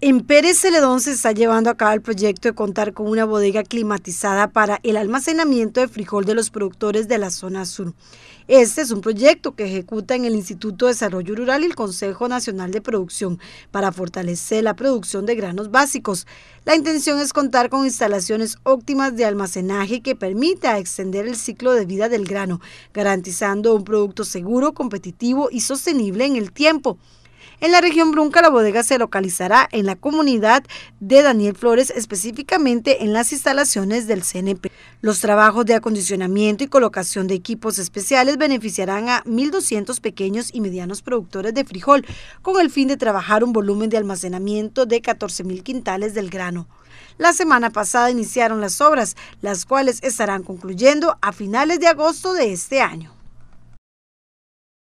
En Pérez Celedón se está llevando a cabo el proyecto de contar con una bodega climatizada para el almacenamiento de frijol de los productores de la zona sur. Este es un proyecto que ejecuta en el Instituto de Desarrollo Rural y el Consejo Nacional de Producción para fortalecer la producción de granos básicos. La intención es contar con instalaciones óptimas de almacenaje que permita extender el ciclo de vida del grano, garantizando un producto seguro, competitivo y sostenible en el tiempo. En la región Brunca, la bodega se localizará en la comunidad de Daniel Flores, específicamente en las instalaciones del CNP. Los trabajos de acondicionamiento y colocación de equipos especiales beneficiarán a 1.200 pequeños y medianos productores de frijol, con el fin de trabajar un volumen de almacenamiento de 14.000 quintales del grano. La semana pasada iniciaron las obras, las cuales estarán concluyendo a finales de agosto de este año.